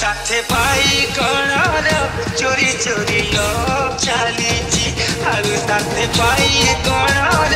সাথে বাইকণার চোরি চোরি লোক চালিছি আর সাথে বাইকণার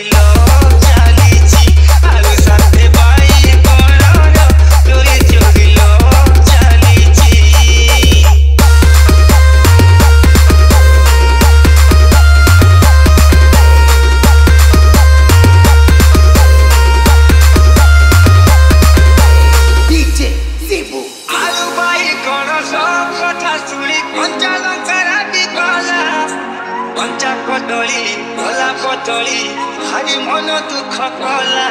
ডিজে শিবু আলু ভাই কোন সব কথা শুনি কঞ্চা লঙ্কার বিকলা কঞ্চা কদলি কলা কদলি হারি মন দুঃখ কলা।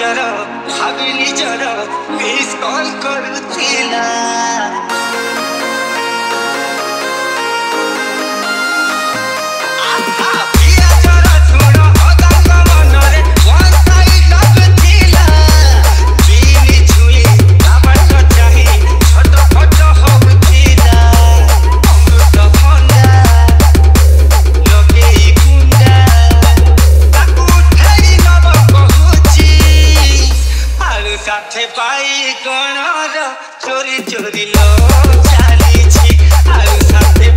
যারা ভাবিনি যারা মিস কল করছিলাম। ବାଇଗଣର ଚୋରି ଚୋରି ଲ ଚାଲିଛି ଆଉ ସାଥେ